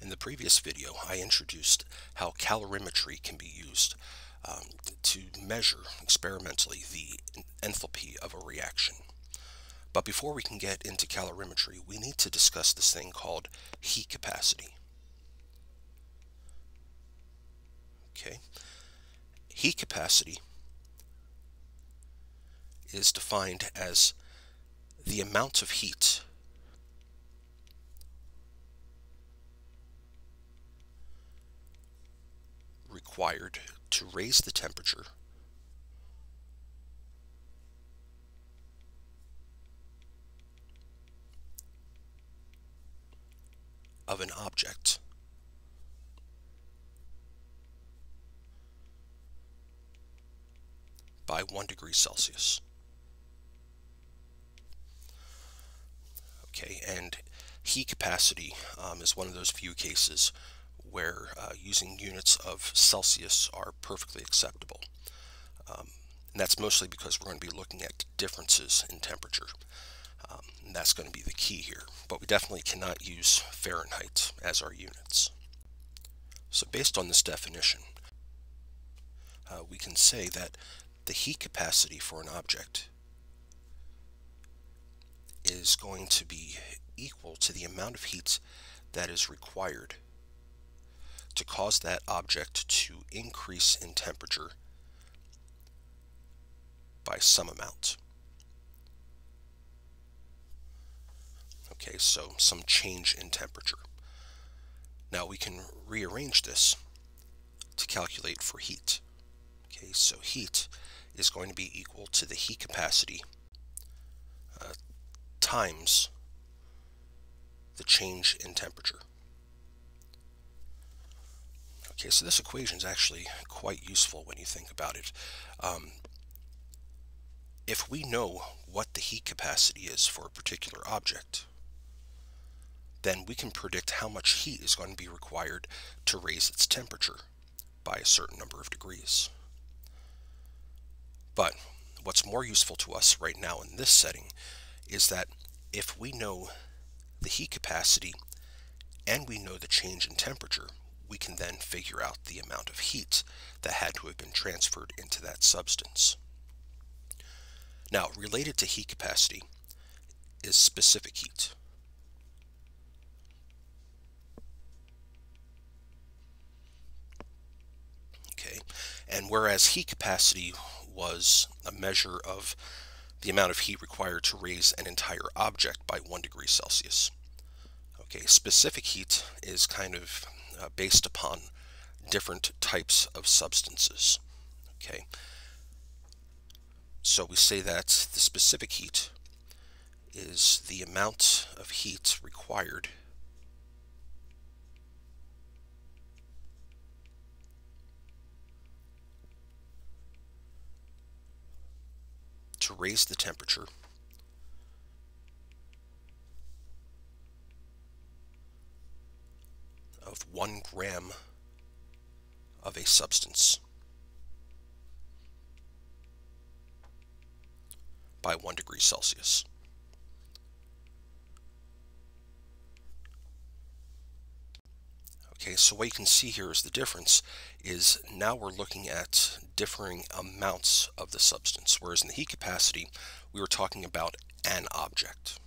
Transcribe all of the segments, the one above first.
In the previous video, I introduced how calorimetry can be used um, to measure experimentally the enthalpy of a reaction. But before we can get into calorimetry, we need to discuss this thing called heat capacity. Okay, heat capacity is defined as the amount of heat required to raise the temperature of an object by 1 degree Celsius. Okay, and heat capacity um, is one of those few cases where uh, using units of Celsius are perfectly acceptable. Um, and that's mostly because we're going to be looking at differences in temperature. Um, and that's going to be the key here. But we definitely cannot use Fahrenheit as our units. So based on this definition, uh, we can say that the heat capacity for an object is going to be equal to the amount of heat that is required to cause that object to increase in temperature by some amount. Okay, so some change in temperature. Now we can rearrange this to calculate for heat. Okay, so heat is going to be equal to the heat capacity uh, times the change in temperature. Okay, so this equation is actually quite useful when you think about it. Um, if we know what the heat capacity is for a particular object, then we can predict how much heat is going to be required to raise its temperature by a certain number of degrees. But what's more useful to us right now in this setting is that if we know the heat capacity and we know the change in temperature, we can then figure out the amount of heat that had to have been transferred into that substance. Now, related to heat capacity is specific heat. Okay, and whereas heat capacity was a measure of the amount of heat required to raise an entire object by one degree Celsius. Okay, specific heat is kind of uh, based upon different types of substances. Okay, so we say that the specific heat is the amount of heat required to raise the temperature of one gram of a substance by one degree Celsius. Okay, so what you can see here is the difference is now we're looking at differing amounts of the substance, whereas in the heat capacity, we were talking about an object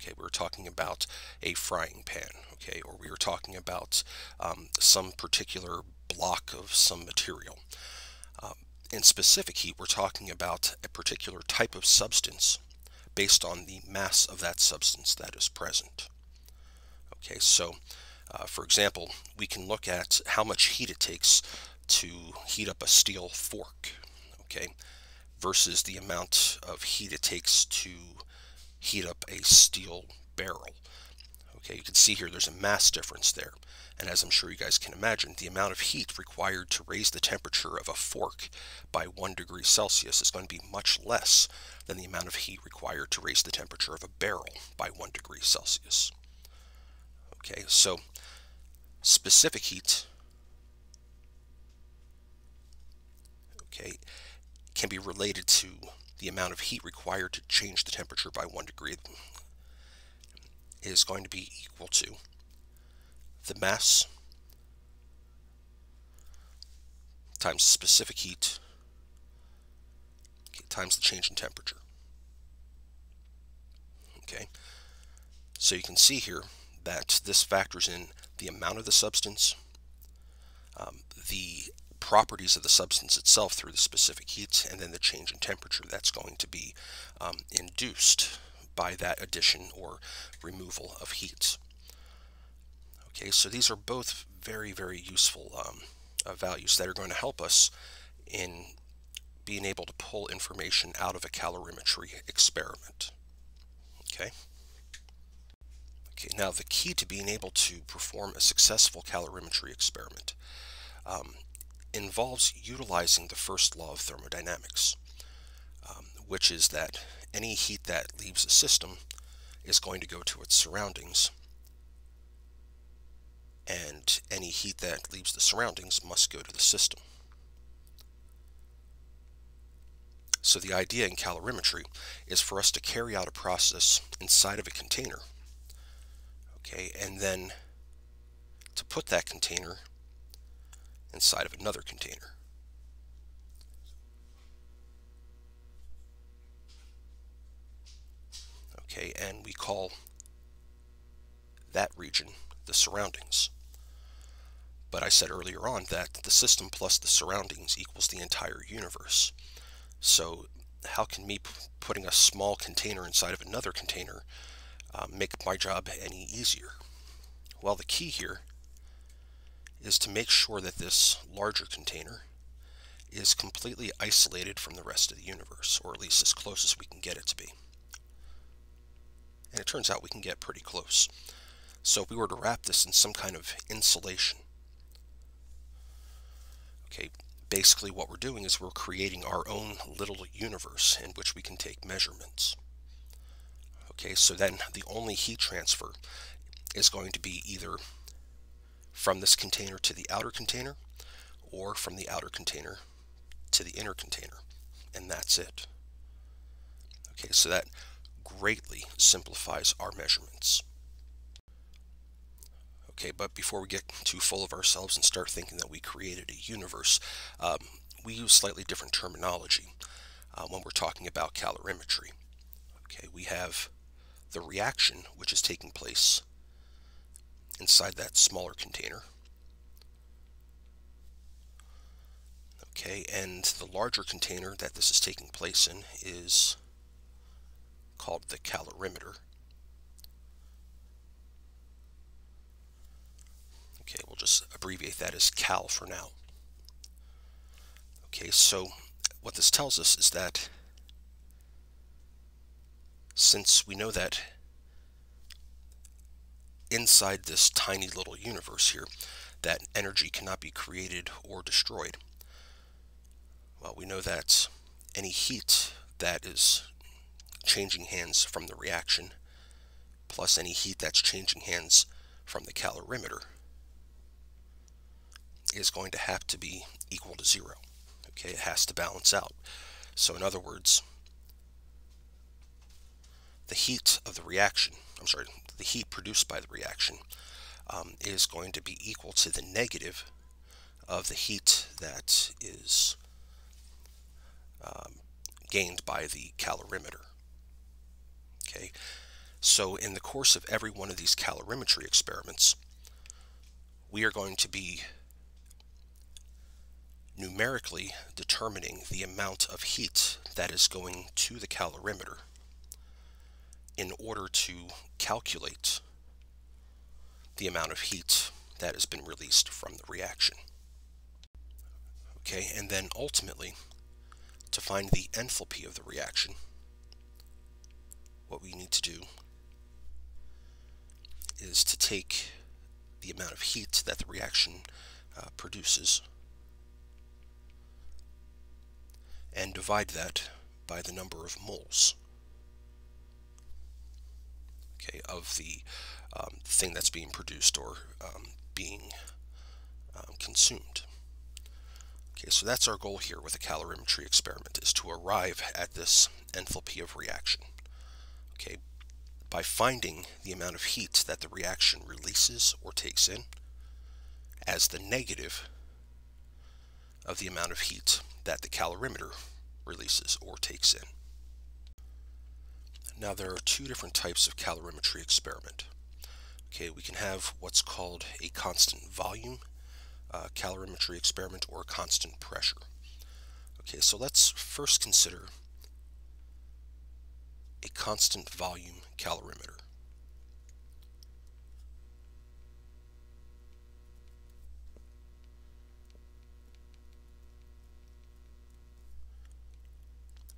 okay we were talking about a frying pan okay or we were talking about um, some particular block of some material. Um, in specific heat we're talking about a particular type of substance based on the mass of that substance that is present. Okay so uh, for example we can look at how much heat it takes to heat up a steel fork okay versus the amount of heat it takes to heat up a steel barrel. Okay, you can see here there's a mass difference there. And as I'm sure you guys can imagine, the amount of heat required to raise the temperature of a fork by one degree Celsius is going to be much less than the amount of heat required to raise the temperature of a barrel by one degree Celsius. Okay, so specific heat okay, can be related to the amount of heat required to change the temperature by one degree is going to be equal to the mass times specific heat times the change in temperature. Okay, so you can see here that this factors in the amount of the substance, um, the properties of the substance itself through the specific heat, and then the change in temperature that's going to be um, induced by that addition or removal of heat. Okay, so these are both very, very useful um, uh, values that are going to help us in being able to pull information out of a calorimetry experiment. Okay. Okay, now the key to being able to perform a successful calorimetry experiment um, involves utilizing the first law of thermodynamics, um, which is that any heat that leaves a system is going to go to its surroundings and any heat that leaves the surroundings must go to the system. So the idea in calorimetry is for us to carry out a process inside of a container, okay, and then to put that container inside of another container. Okay, and we call that region the surroundings. But I said earlier on that the system plus the surroundings equals the entire universe. So how can me putting a small container inside of another container uh, make my job any easier? Well, the key here is to make sure that this larger container is completely isolated from the rest of the universe, or at least as close as we can get it to be. And it turns out we can get pretty close. So if we were to wrap this in some kind of insulation, okay, basically what we're doing is we're creating our own little universe in which we can take measurements. Okay, so then the only heat transfer is going to be either from this container to the outer container or from the outer container to the inner container, and that's it. Okay, so that greatly simplifies our measurements. Okay, but before we get too full of ourselves and start thinking that we created a universe, um, we use slightly different terminology uh, when we're talking about calorimetry. Okay, we have the reaction which is taking place inside that smaller container. Okay, and the larger container that this is taking place in is called the calorimeter. Okay, we'll just abbreviate that as cal for now. Okay, so what this tells us is that since we know that inside this tiny little universe here, that energy cannot be created or destroyed, well, we know that any heat that is changing hands from the reaction plus any heat that's changing hands from the calorimeter is going to have to be equal to zero. Okay, it has to balance out. So in other words, the heat of the reaction, I'm sorry, the heat produced by the reaction um, is going to be equal to the negative of the heat that is um, gained by the calorimeter. Okay, so in the course of every one of these calorimetry experiments, we are going to be numerically determining the amount of heat that is going to the calorimeter in order to calculate the amount of heat that has been released from the reaction. Okay, and then ultimately, to find the enthalpy of the reaction, what we need to do is to take the amount of heat that the reaction uh, produces and divide that by the number of moles okay, of the um, thing that's being produced or um, being um, consumed. Okay, so that's our goal here with a calorimetry experiment, is to arrive at this enthalpy of reaction. Okay, by finding the amount of heat that the reaction releases or takes in, as the negative of the amount of heat that the calorimeter releases or takes in. Now there are two different types of calorimetry experiment. Okay, we can have what's called a constant volume uh, calorimetry experiment or constant pressure. Okay, so let's first consider a constant volume calorimeter.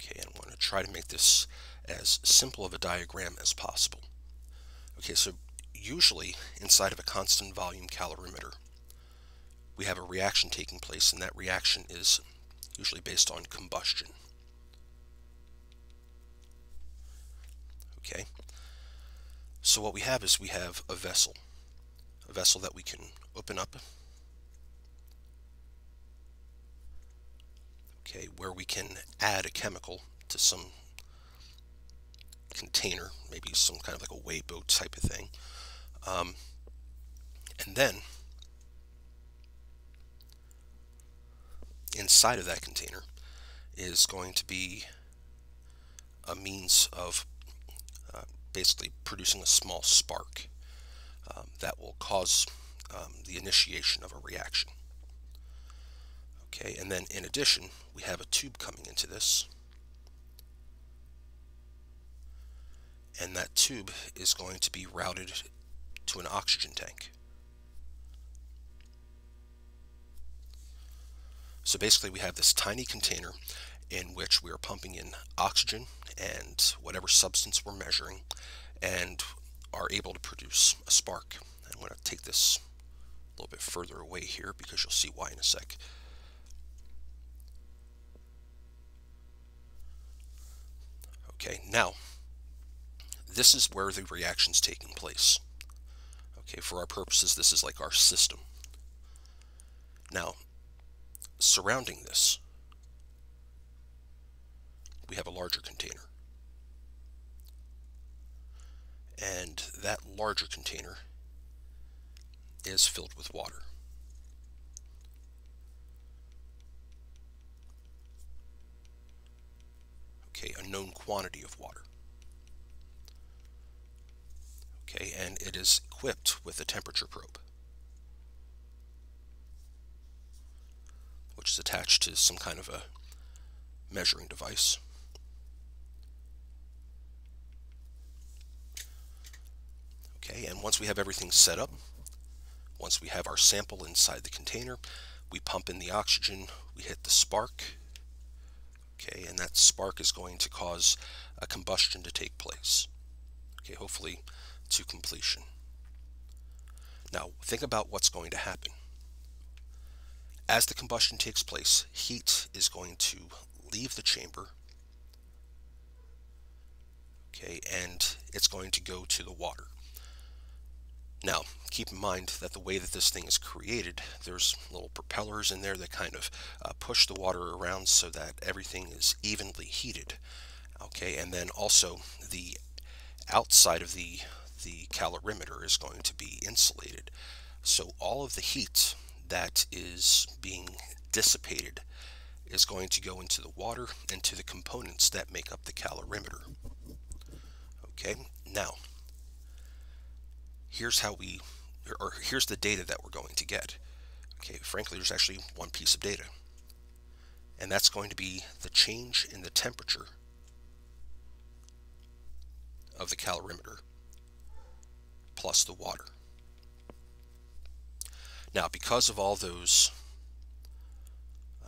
Okay, and I'm going to try to make this as simple of a diagram as possible. Okay, so usually inside of a constant volume calorimeter, we have a reaction taking place, and that reaction is usually based on combustion. Okay, so what we have is we have a vessel, a vessel that we can open up, okay, where we can add a chemical to some container, maybe some kind of like a weigh boat type of thing. Um, and then inside of that container is going to be a means of uh, basically producing a small spark um, that will cause um, the initiation of a reaction. Okay, and then in addition, we have a tube coming into this. And that tube is going to be routed to an oxygen tank. So basically we have this tiny container in which we are pumping in oxygen and whatever substance we're measuring and are able to produce a spark. I'm going to take this a little bit further away here because you'll see why in a sec. Okay, now this is where the reaction's taking place. Okay, for our purposes, this is like our system. Now, surrounding this, we have a larger container. And that larger container is filled with water. Okay, a known quantity of water. Okay, and it is equipped with a temperature probe. which is attached to some kind of a measuring device. Okay, and once we have everything set up, once we have our sample inside the container, we pump in the oxygen, we hit the spark, okay, and that spark is going to cause a combustion to take place, okay, hopefully to completion. Now, think about what's going to happen. As the combustion takes place, heat is going to leave the chamber, okay, and it's going to go to the water. Now, keep in mind that the way that this thing is created, there's little propellers in there that kind of uh, push the water around so that everything is evenly heated. Okay, and then also the outside of the, the calorimeter is going to be insulated. So all of the heat that is being dissipated is going to go into the water and to the components that make up the calorimeter. Okay, now here's how we, or here's the data that we're going to get. Okay, frankly, there's actually one piece of data, and that's going to be the change in the temperature of the calorimeter plus the water. Now, because of all those,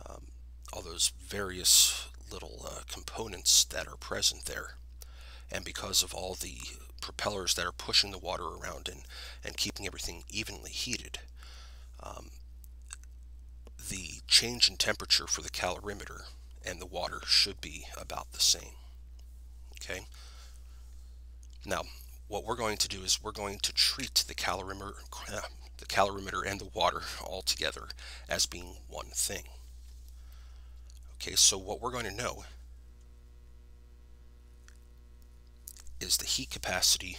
um, all those various little uh, components that are present there, and because of all the propellers that are pushing the water around and, and keeping everything evenly heated, um, the change in temperature for the calorimeter and the water should be about the same. Okay. Now, what we're going to do is we're going to treat the calorimeter, the calorimeter and the water all together as being one thing. Okay, so what we're going to know is the heat capacity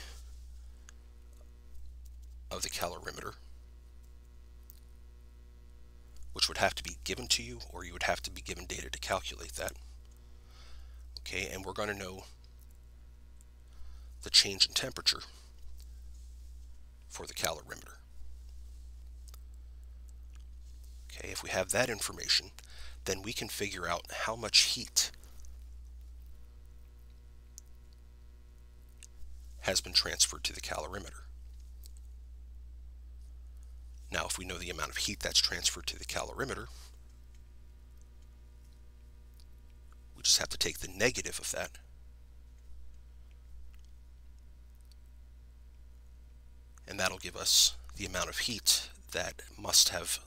of the calorimeter which would have to be given to you or you would have to be given data to calculate that. Okay, and we're going to know the change in temperature for the calorimeter. Okay, if we have that information, then we can figure out how much heat has been transferred to the calorimeter. Now, if we know the amount of heat that's transferred to the calorimeter, we just have to take the negative of that and that'll give us the amount of heat that must have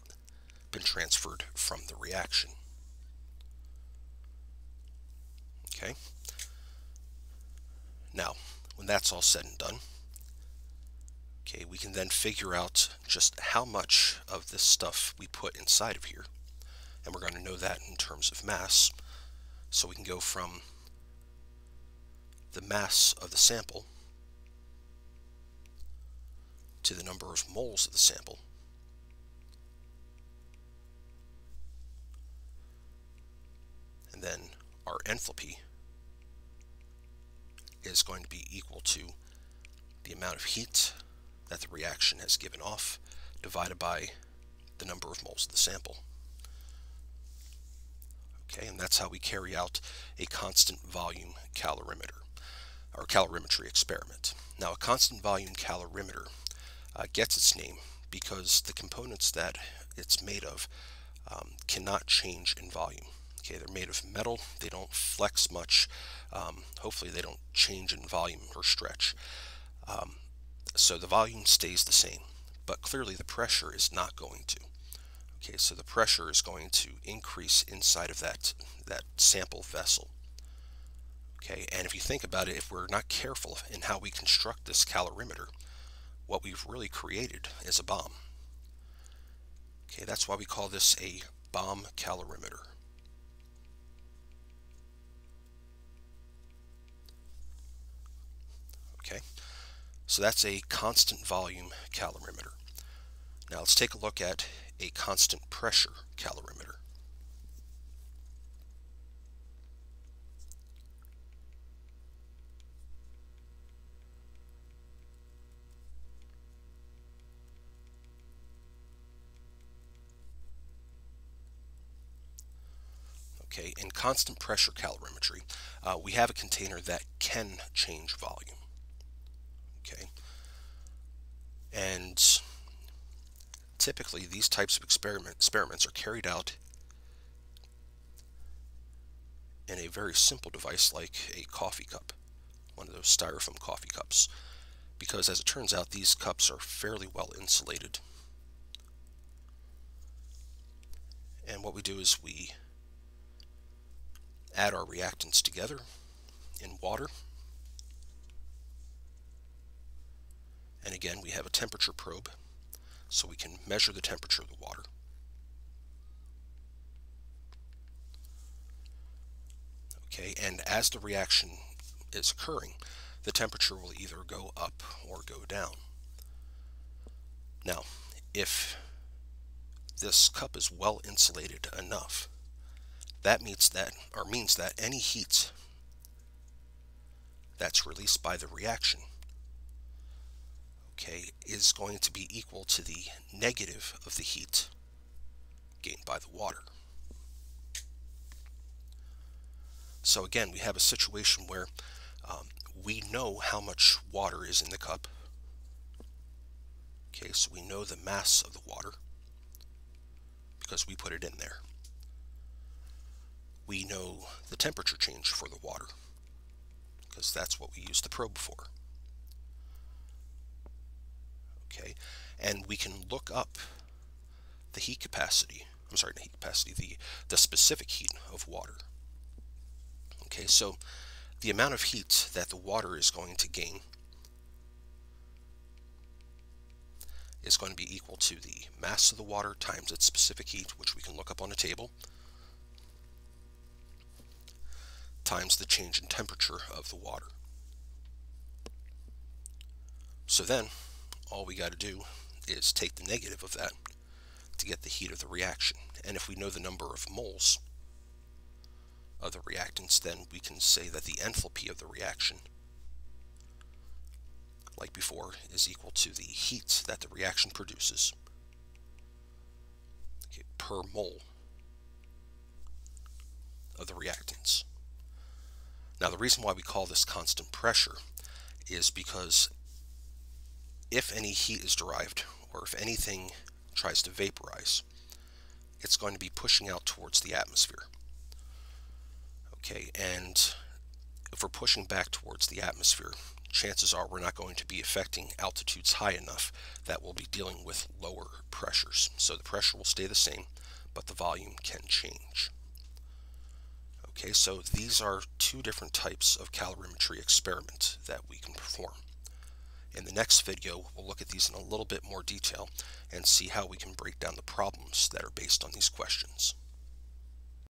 been transferred from the reaction. Okay. Now, when that's all said and done, okay, we can then figure out just how much of this stuff we put inside of here. And we're going to know that in terms of mass. So we can go from the mass of the sample to the number of moles of the sample. And then our enthalpy is going to be equal to the amount of heat that the reaction has given off divided by the number of moles of the sample. Okay, and that's how we carry out a constant volume calorimeter, or calorimetry experiment. Now, a constant volume calorimeter uh, gets its name because the components that it's made of um, cannot change in volume. Okay, they're made of metal, they don't flex much, um, hopefully they don't change in volume or stretch. Um, so the volume stays the same, but clearly the pressure is not going to. Okay, so the pressure is going to increase inside of that, that sample vessel. Okay, and if you think about it, if we're not careful in how we construct this calorimeter, what we've really created is a bomb. Okay, that's why we call this a bomb calorimeter. Okay, so that's a constant volume calorimeter. Now let's take a look at a constant pressure calorimeter. Okay, in constant pressure calorimetry, uh, we have a container that can change volume, okay? And typically these types of experiment, experiments are carried out in a very simple device like a coffee cup, one of those styrofoam coffee cups, because as it turns out these cups are fairly well insulated. And what we do is we add our reactants together in water. And again, we have a temperature probe, so we can measure the temperature of the water. Okay, and as the reaction is occurring, the temperature will either go up or go down. Now, if this cup is well insulated enough, that means that, or means that any heat that's released by the reaction, okay, is going to be equal to the negative of the heat gained by the water. So again, we have a situation where um, we know how much water is in the cup. Okay, so we know the mass of the water because we put it in there we know the temperature change for the water because that's what we use the probe for. Okay, and we can look up the heat capacity, I'm sorry, the heat capacity, the, the specific heat of water. Okay, so the amount of heat that the water is going to gain is going to be equal to the mass of the water times its specific heat, which we can look up on a table, times the change in temperature of the water. So then, all we got to do is take the negative of that to get the heat of the reaction. And if we know the number of moles of the reactants, then we can say that the enthalpy of the reaction, like before, is equal to the heat that the reaction produces okay, per mole of the reactants. Now the reason why we call this constant pressure is because if any heat is derived or if anything tries to vaporize, it's going to be pushing out towards the atmosphere. Okay, and if we're pushing back towards the atmosphere, chances are we're not going to be affecting altitudes high enough that we'll be dealing with lower pressures. So the pressure will stay the same, but the volume can change. Okay, so these are two different types of calorimetry experiment that we can perform. In the next video, we'll look at these in a little bit more detail and see how we can break down the problems that are based on these questions.